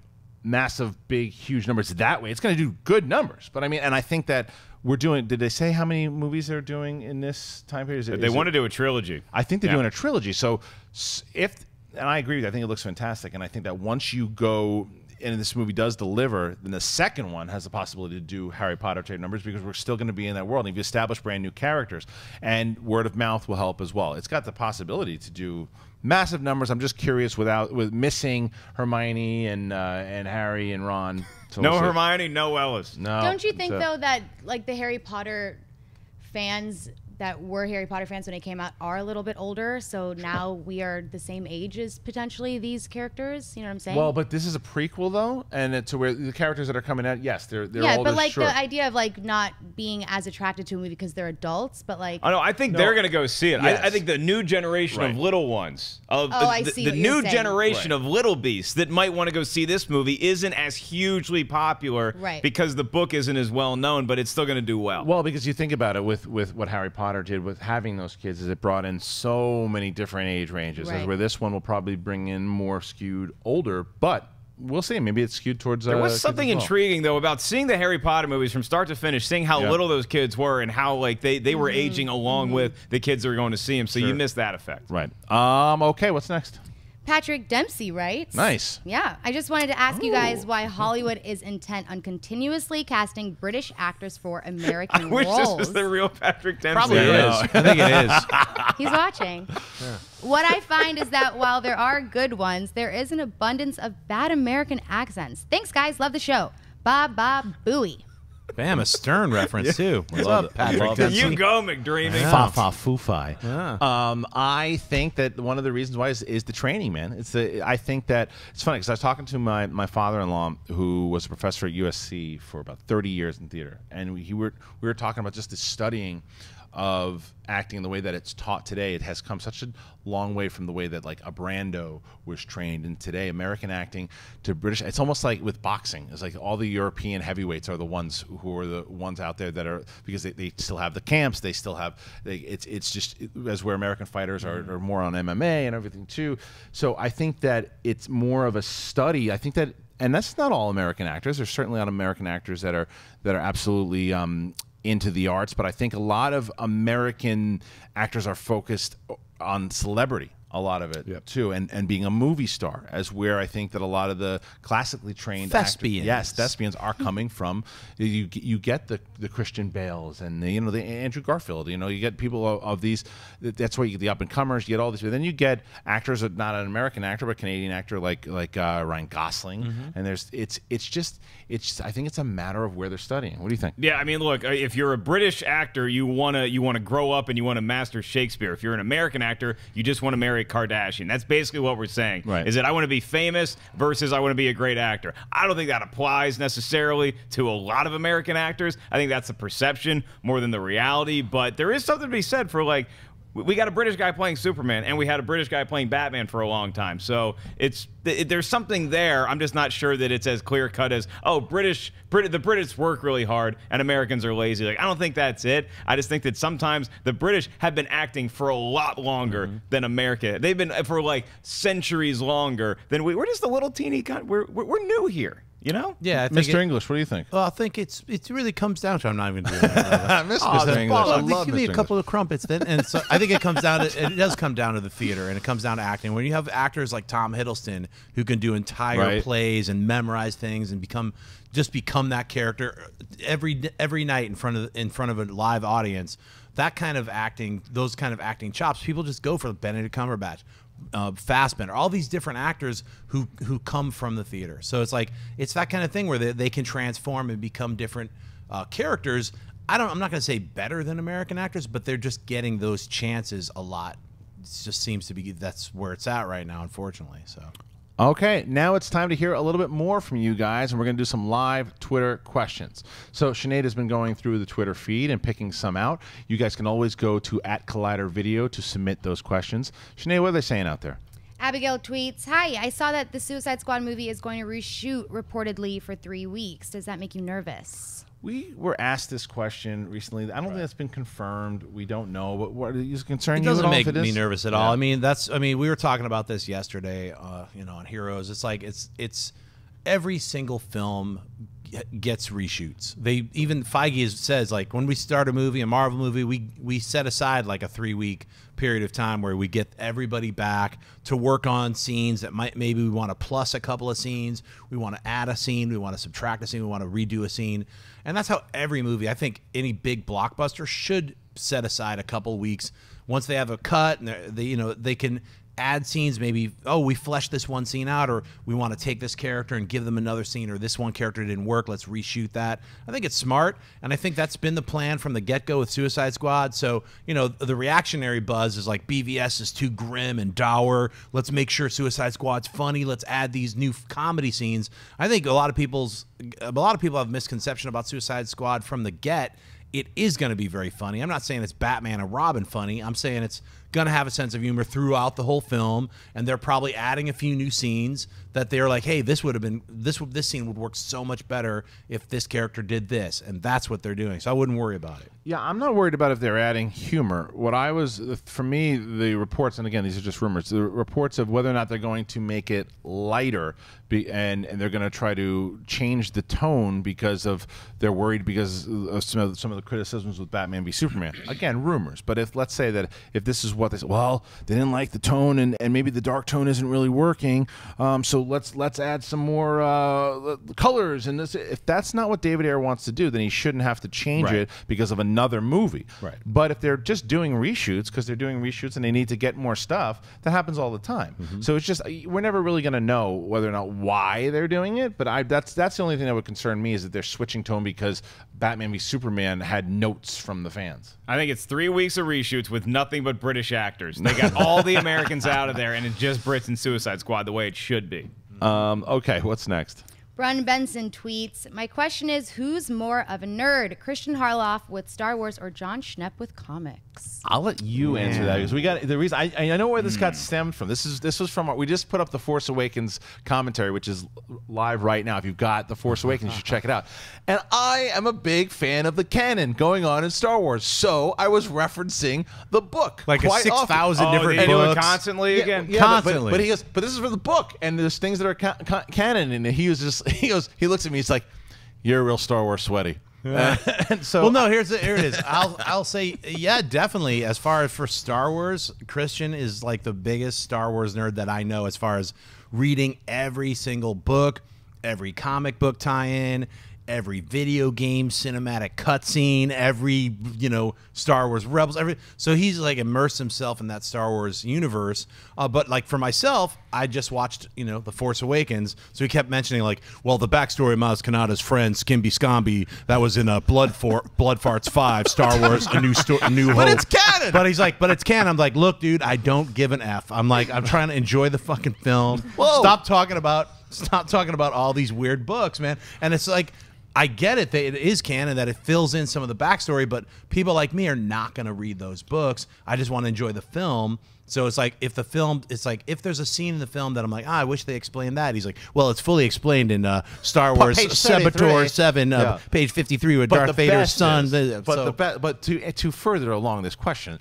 massive, big, huge numbers that way. It's going to do good numbers. But I mean, and I think that we're doing. Did they say how many movies they're doing in this time period? It- they want it- to do a trilogy. I think they're Yeah. doing a trilogy. So if and I agree with you, I think it looks fantastic. And I think that once you go and this movie does deliver, then the second one has the possibility to do Harry Potter type numbers because we're still going to be in that world. And you've established brand new characters, and word of mouth will help as well. It's got the possibility to do massive numbers. I'm just curious without with missing Hermione and uh, and Harry and Ron. So No we'll. Hermione, no Ellis. No. Don't you think So- though that like the Harry Potter fans that were Harry Potter fans when it came out are a little bit older, so now we are the same age as potentially these characters. You know what I'm saying? Well, but this is a prequel though, and it's to where the characters that are coming out, yes, they're they're yeah, older. but like sure. the idea of like not being as attracted to a movie because they're adults, but like I know. I think No. they're going to go see it. Yes. I, I think the new generation Right. of little ones, of Oh, I the, see the what you're new saying. generation Right. of little beasts that might want to go see this movie, isn't as hugely popular, Right. Because the book isn't as well known, but it's still going to do well. Well, because you think about it with with what Harry Potter did with having those kids, is it brought in so many different age ranges. Right. Where this one will probably bring in more skewed older, but we'll see. Maybe it's skewed towards. There uh, was kids something as well. intriguing though about seeing the Harry Potter movies from start to finish, seeing how Yeah. little those kids were and how like they, they were Mm-hmm. aging along with the kids that were going to see them. So you missed that effect. Right. Um. Okay. What's next? Patrick Dempsey writes. Nice. Yeah, I just wanted to ask you guys why Hollywood is intent on continuously casting British actors for American I wish roles. this was the real Patrick Dempsey. Probably I know. is. I think it is. He's watching. What I find is that while there are good ones, there is an abundance of bad American accents. Thanks, guys. Love the show. Ba ba booey. Bam, a Stern reference, too. What's up, Patrick There you go, McDreamy. Yeah. Fa fa foo fi. Um, I think that one of the reasons why is, is the training, man. It's the I think that it's funny because I was talking to my, my father-in-law who was a professor at USC for about 30 years in theater, and we, he were we were talking about just the studying of acting the way that it's taught today. It has come such a long way from the way that like a Brando was trained. And today, American acting to British, it's almost like with boxing. It's like all the European heavyweights are the ones who are the ones out there that are because they, they still have the camps. They still have they, it's it's just as where American fighters are, are more on MMA and everything too. So I think that it's more of a study. I think that. And that's not all American actors. There's certainly not American actors that are that are absolutely um, into the arts, but I think a lot of American actors are focused on celebrity. A lot of it too, and and being a movie star, as where I think that a lot of the classically trained actors- yes, thespians are coming from. You you get the the Christian Bales and the, you know the Andrew Garfield. You know you get people of, of these. That's why you get the up and comers. You get all these. But then you get actors, that not an American actor, but Canadian actor like like uh, Ryan Gosling. And there's it's it's just it's just, I think it's a matter of where they're studying. What do you think? Yeah, I mean, look, uh, if you're a British actor, you wanna you wanna grow up and you wanna master Shakespeare. If you're an American actor, you just want to marry Kardashian. That's basically what we're saying. Right. Is that I want to be famous versus I want to be a great actor. I don't think that applies necessarily to a lot of American actors. I think that's the perception more than the reality. But there is something to be said for like. We- got a British guy playing Superman, and we had a British guy playing Batman for a long time. So it's th- there's something there. I'm just not sure that it's as clear cut as oh, British, Brit- the British work really hard and Americans are lazy. Like I don't think that's it. I just think that sometimes the British have been acting for a lot longer mm-hmm. than America. They've been uh, for like centuries longer than we. We're just a little teeny. Con- we're, we're we're new here. You know? Yeah, I think Mr. it- English, what do you think? Well, I think it's it really comes down to. I'm not even doing that. Mr. Oh, English, well, I love give me Mr. a couple of crumpets then, and so I think it comes down to it does come down to the theater and it comes down to acting. When you have actors like Tom Hiddleston who can do entire Right. plays and memorize things and become just become that character every every night in front of in front of a live audience, that kind of acting, those kind of acting chops, people just go for Benedict Cumberbatch. Uh, Fassbender, all these different actors who who come from the theater. So it's like it's that kind of thing where they, they can transform and become different uh, characters. I don't. I'm not going to say better than American actors, but they're just getting those chances a lot. It just seems to be that's where it's at right now, unfortunately. So Okay, now it's time to hear a little bit more from you guys, and we're going to do some live Twitter questions. So Sinead has been going through the Twitter feed and picking some out. You guys can always go to at Collider Video to submit those questions. Sinead, what are they saying out there? Abigail tweets, Hi, I saw that the Suicide Squad movie is going to reshoot reportedly for three weeks. Does that make you nervous? We were asked this question recently. I don't think that's been confirmed. We don't know, but what is it concern it doesn't make it me nervous at Yeah. all. I mean, that's. I mean, we were talking about this yesterday. Uh, you know, on Heroes, it's like it's it's every single film gets reshoots. They even Feige says like when we start a movie, a Marvel movie, we we set aside like a three week period of time where we get everybody back to work on scenes that might maybe we want to plus a couple of scenes, we want to add a scene, we want to subtract a scene, we want to redo a scene, and that's how every movie. I think any big blockbuster should set aside a couple weeks once they have a cut and they're- you know they can add scenes maybe oh we fleshed this one scene out or we want to take this character and give them another scene or this one character didn't work let's reshoot that. I think it's smart and i think that's been the plan from the get-go with suicide squad. So you know the reactionary buzz is like bvs is too grim and dour. Let's make sure suicide squad's funny. Let's add these new comedy scenes. I think a lot of people's a lot of people have misconception about suicide squad from the get. It is going to be very funny. I'm not saying it's Batman and Robin funny. I'm saying it's going to have a sense of humor throughout the whole film, and they're probably adding a few new scenes that they're like, "Hey, this would have been this this scene would work so much better if this character did this," and that's what they're doing. So I wouldn't worry about it. Yeah, I'm not worried about if they're adding humor. What I was, for me, the reports, and again, these are just rumors, the reports of whether or not they're going to make it lighter be, and, and they're going to try to change the tone because of, they're worried because of some of, some of the criticisms with Batman v Superman. Again, rumors. But if, let's say that if this is what they well, they didn't like the tone and, and maybe the dark tone isn't really working, um, so let's let's add some more uh, colors. And this, if that's not what David Ayer wants to do, then he shouldn't have to change Right. it because of another movie. Right. But if they're just doing reshoots because they're doing reshoots and they need to get more stuff, that happens all the time. Mm-hmm. So it's just we're never really going to know whether or not why they're doing it. But I that's that's the only thing that would concern me is that they're switching tone because Batman v Superman had notes from the fans. I think it's three weeks of reshoots with nothing but British actors. They got all the Americans out of there, and it's just Brits and Suicide Squad the way it should be. Um, okay, what's next? Brun Benson tweets, My question is who's more of a nerd, Kristian Harloff with Star Wars or Jon Schnepp with comics? I'll let you answer that because we got the reason I, I know where this Hmm. got stemmed from. This is this was from our, we just put up the Force Awakens commentary, which is live right now. If you've got the Force Awakens, you should check it out. And I am a big fan of the canon going on in Star Wars, so I was referencing the book Like a quite six often. thousand Oh, different they books. constantly Yeah, again. yeah, but- Constantly. But, but he goes, but this is for the book, and there's things that are ca- ca- canon, and he was just he goes, he looks at me, he's like, "You're a real Star Wars sweaty." and so well, no, here's the, here it is. I'll I'll say yeah, definitely. As far as for Star Wars, Kristian is like the biggest Star Wars nerd that I know. As far as reading every single book, every comic book tie-in, every video game cinematic cutscene, every you know Star Wars Rebels, every. So he's like immersed himself in that Star Wars universe. Uh, but like for myself, I just watched you know The Force Awakens, so he kept mentioning like, well, the backstory of Maz Kanata's friend Skimby Scomby that was in a Blood for Blood Farts Five, Star Wars, a new sto- a new But Hope. it's canon! But he's like, but it's canon. I'm like, look, dude, I don't give an f. I'm like, I'm trying to enjoy the fucking film. Whoa. Stop talking about stop talking about all these weird books, man. And it's like. I get it that it is canon that it fills in some of the backstory, but people like me are not going to read those books. I just want to enjoy the film. So it's like if the film, it's like if there's a scene in the film that I'm like, ah, I wish they explained that. He's like, well, it's fully explained in uh, Star Wars page Saboteur 73. Seven, uh, Yeah. page 53 with Darth Vader's son. is- but So- the be- but to to further along this question,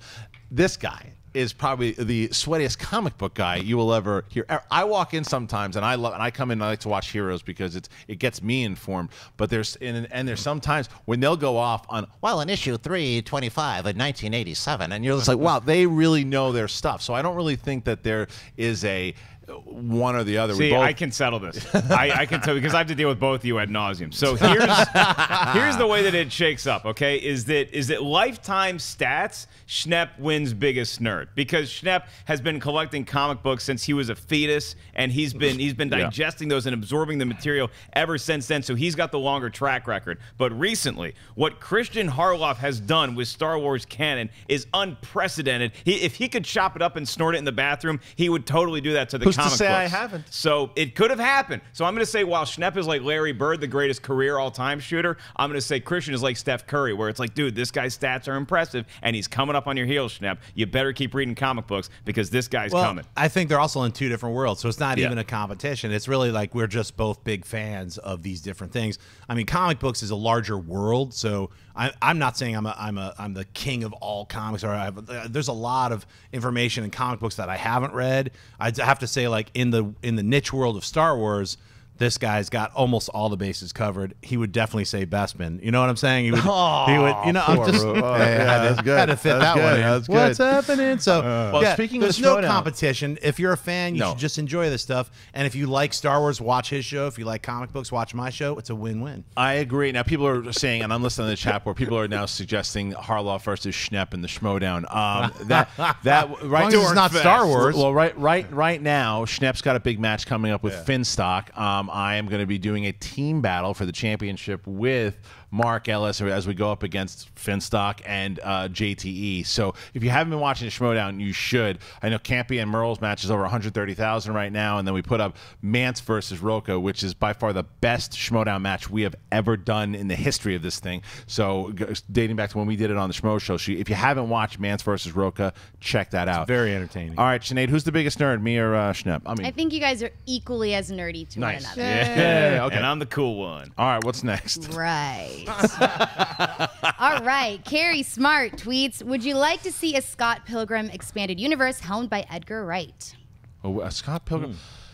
this guy is probably the sweatiest comic book guy you will ever hear. I walk in sometimes and I love and I come in and I like to watch Heroes because it's it gets me informed. But there's and, and there's sometimes when they'll go off on well in issue 325 in 1987 and you're just like wow they really know their stuff. So I don't really think that there is a one or the other. See, both, I can settle this. I, I can tell because I have to deal with both of you ad nauseum. So here's here's the way that it shakes up. Okay, is that is that lifetime stats? Schnepp wins biggest nerd because Schnepp has been collecting comic books since he was a fetus, and he's been he's been Yeah. digesting those and absorbing the material ever since then. So he's got the longer track record. But recently, what Kristian Harloff has done with Star Wars canon is unprecedented. He, if he could chop it up and snort it in the bathroom, he would totally do that to the Who's to comic say I haven't? So it could have happened. So I'm going to say while Schnepp is like Larry Bird, the greatest career all-time shooter, I'm going to say Kristian is like Steph Curry, where it's like, dude, this guy's stats are impressive, and he's coming up on your heels, Schnepp. You better keep reading comic books because this guy's Well, coming. I think they're also in two different worlds, so it's not Yeah. even a competition. It's really like we're just both big fans of these different things. I mean, comic books is a larger world, so I, I'm not saying I'm a, I'm a I'm the king of all comics. Or I have, uh, there's a lot of information in comic books that I haven't read. I have to say, like in the in the niche world of Star Wars. This guy's got almost all the bases covered. He would definitely say Bestman. You know what I'm saying? He would. he would. You know, I'm just. Oh, I had yeah, to- that's good. Had to fit That's that good. one in. That's What's happening? So, well, yeah, speaking of there's no Schmoedown- competition. If you're a fan, you No. should just enjoy this stuff. And if you like Star Wars, watch his show. If you like comic books, watch my show. It's a win-win. I agree. Now, people are saying, and I'm listening to the chat where people are now suggesting Harloff versus Schnepp in the Schmoedown. Um, that that right long as it's not Star Wars. Well, right, right, right now, Schnepp's got a big match coming up with Finstock. Um, I am going to be doing a team battle for the championship with Mark Ellis as we go up against Finstock and uh, JTE. So if you haven't been watching the Schmoedown, you should. I know Campy and Murrell's match is over 130,000 right now, and then we put up Mance versus Roca, which is by far the best Schmoedown match we have ever done in the history of this thing. So dating back to when we did it on the Schmo show. So if you haven't watched Mance versus Roca, check that out. very entertaining. All right, Sinead, who's the biggest nerd, me or uh, Schnepp? I mean, I think you guys are equally as nerdy to Nice. one another. yeah, okay. And I'm the cool one. All right, what's next? Right. All right. Carrie Smart tweets Would you like to see a Scott Pilgrim expanded universe helmed by Edgar Wright? Oh, uh, Scott Pilgrim. Hmm.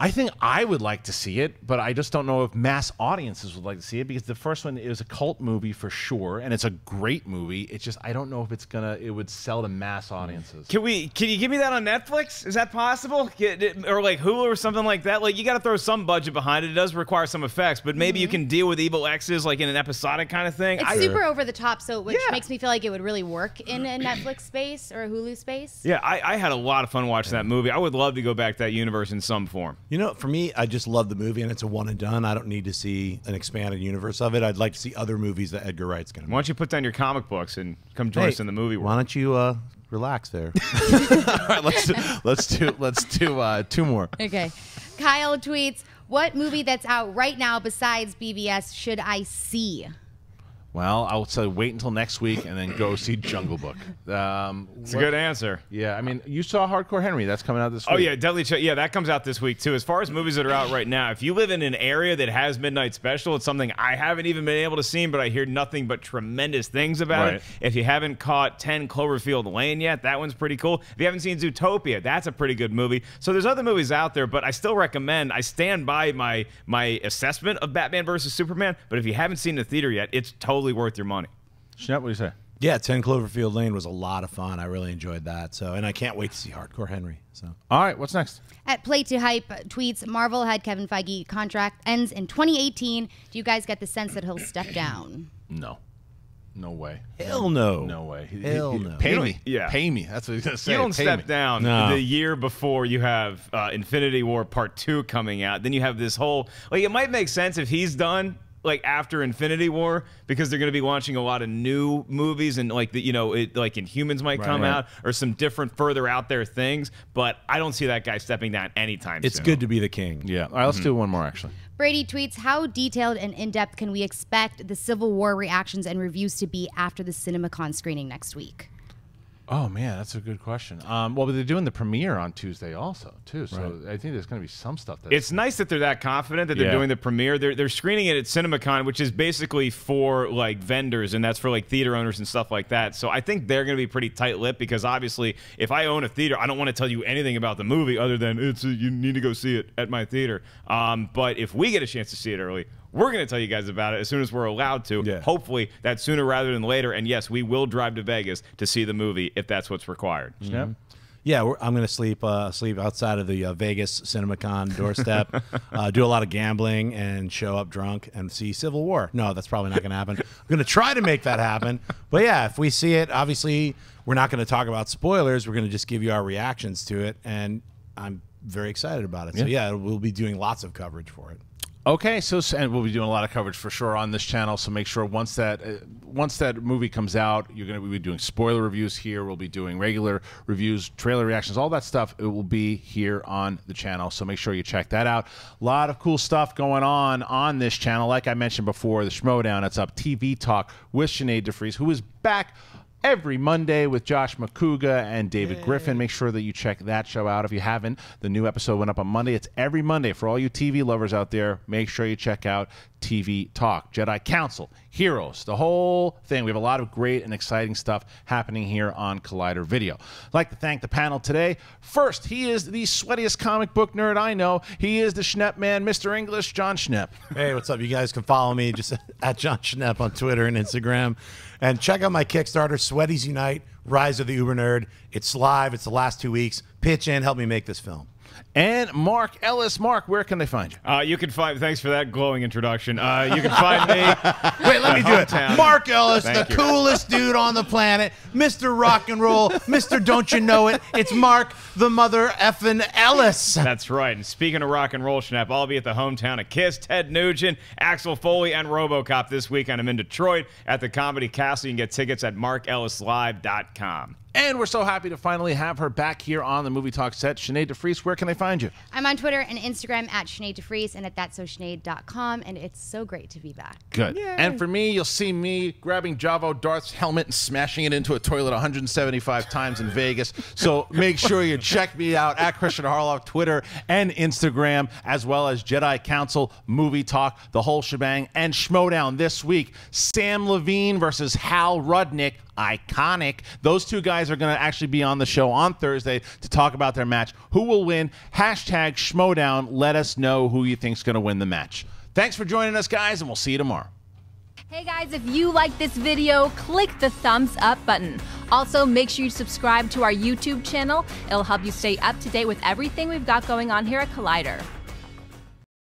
I think I would like to see it, but I just don't know if mass audiences would like to see it because the first one is a cult movie for sure, and it's a great movie. It's just I don't know if it's gonna it would sell to mass audiences. Can we? Can you give me that on Netflix? Is that possible? Get Or like Hulu or something like that? Like you got to throw some budget behind it. It does require some effects, but maybe you mm-hmm. can deal with evil X's like in an episodic kind of thing. It's I- super over the top, so which Yeah. makes me feel like it would really work in a Netflix space or a Hulu space. yeah, I, I had a lot of fun watching that movie. I would love to go back to that universe in some form. You know, for me, I just love the movie, and it's a one and done. I don't need to see an expanded universe of it. I'd like to see other movies that Edgar Wright's going to Why don't you put down your comic books and come join us in the movie Why don't you uh, relax there? All right, let's do, let's do let's do uh, two more. Okay. Kyle tweets What movie that's out right now besides BvS should I see? Well, I would say wait until next week and then go see Jungle Book. Um, It's a good answer. Yeah, I mean, you saw Hardcore Henry. That's coming out this Oh week. Oh, yeah, deadly. Ch- yeah, that comes out this week too. As far as movies that are out right now, if you live in an area that has Midnight Special, it's something I haven't even been able to see, but I hear nothing but tremendous things about Right. it. If you haven't caught Ten Cloverfield Lane yet, that one's pretty cool. If you haven't seen Zootopia, that's a pretty good movie. So there's other movies out there, but I still recommend. I stand by my my assessment of Batman versus Superman. But if you haven't seen the theater yet, it's totally worth your money. Schnepp, what do you say? yeah, 10 Cloverfield Lane was a lot of fun. I really enjoyed that. So, and I can't wait to see Hardcore Henry. So, All right, what's next? At Play to Hype tweets Marvel had Kevin Feige contract ends in 2018. Do you guys get the sense that he'll step down? No, no way. hell no. No way. He- Hell no. Pay me. yeah. Pay me. That's what he's gonna say. You don't Pay step me. down No. the year before you have uh, Infinity War Part Two coming out. Then you have this whole like it might make sense if he's done like after Infinity War because they're going to be launching a lot of new movies and like the you know it like Inhumans might come right. out or some different further out there things. But I don't see that guy stepping down anytime soon. It's soon. good to be the king. Yeah. All right, let's mm-hmm. do one more actually. Brady tweets How detailed and in depth can we expect the Civil War reactions and reviews to be after the CinemaCon screening next week? Oh man, that's a good question. Um, well, but they're doing the premiere on Tuesday also too, so I think there's going to be some stuff. That's It's nice that they're that confident that they're Yeah. doing the premiere. They're, they're screening it at CinemaCon, which is basically for like vendors and that's for like theater owners and stuff like that. So I think they're going to be pretty tight-lipped because obviously, if I own a theater, I don't want to tell you anything about the movie other than it's a, you need to go see it at my theater. Um, but if we get a chance to see it early. We're going to tell you guys about it as soon as we're allowed to. Yeah. Hopefully, that's sooner rather than later. And yes, we will drive to Vegas to see the movie if that's what's required. Yep. Yeah, we're, I'm going to sleep uh, sleep outside of the uh, Vegas CinemaCon doorstep, uh, do a lot of gambling, and show up drunk and see Civil War. No, that's probably not going to happen. I'm going to try to make that happen. But yeah, if we see it, obviously we're not going to talk about spoilers. We're going to just give you our reactions to it, and I'm very excited about it. So yeah, we'll be doing lots of coverage for it. Okay, so and we'll be doing a lot of coverage for sure on this channel. So make sure once that uh, once that movie comes out, you're going to be doing spoiler reviews here. We'll be doing regular reviews, trailer reactions, all that stuff. It will be here on the channel. So make sure you check that out. A lot of cool stuff going on on this channel. Like I mentioned before, the Schmoedown. It's up TV talk with Sinead De Vries, who is back every Monday with Josh Macuga and David Griffin. Make sure that you check that show out if you haven't. The new episode went up on Monday. It's every Monday for all you TV lovers out there. Make sure you check out TV Talk, Jedi Council, Heroes, the whole thing. We have a lot of great and exciting stuff happening here on Collider Video. I'd like to thank the panel today. First, he is the sweatiest comic book nerd I know. He is the Schnepp man, Mr. English, Jon Schnepp. Hey, what's up? You guys can follow me just at Jon Schnepp on Twitter and Instagram. And check out my Kickstarter, Sweaties Unite, Rise of the Uber Nerd. It's live, it's the last two weeks. Pitch in, help me make this film. And Mark Ellis. Mark, where can they find you? Uh, you can find. Thanks for that glowing introduction. Uh, you can find me. Wait, let me do it. Mark Ellis, Thank the you. coolest dude on the planet, Mr. Rock and Roll, Mr. Don't You Know It. It's Mark the Mother Effin Ellis. That's right. And speaking of rock and roll, Schnepp, I'll be at the hometown of Kiss, Ted Nugent, Axel Foley, and RoboCop this weekend. I'm in Detroit at the Comedy Castle. You can get tickets at markellislive.com. And we're so happy to finally have her back here on the Movie Talk set. Sinead De Vries, where can they find you? I'm on Twitter and Instagram at Sinead De Vries and at that'ssosinead.com, and it's so great to be back. Good. And for me, you'll see me grabbing Javo Darth's helmet and smashing it into a toilet 175 times in Vegas. So make sure you check me out at Kristian Harloff, Twitter and Instagram, as well as Jedi Council, Movie Talk, the whole shebang, and Schmoedown this week. Samm Levine versus Hal Rudnick. Iconic. Those two guys are going to actually be on the show on Thursday to talk about their match. Who will win? Hashtag Schmoedown. Let us know who you think's going to win the match. Thanks for joining us, guys, and we'll see you tomorrow. Hey guys, if you like this video, click the thumbs up button. Also, make sure you subscribe to our YouTube channel. It'll help you stay up to date with everything we've got going on here at Collider.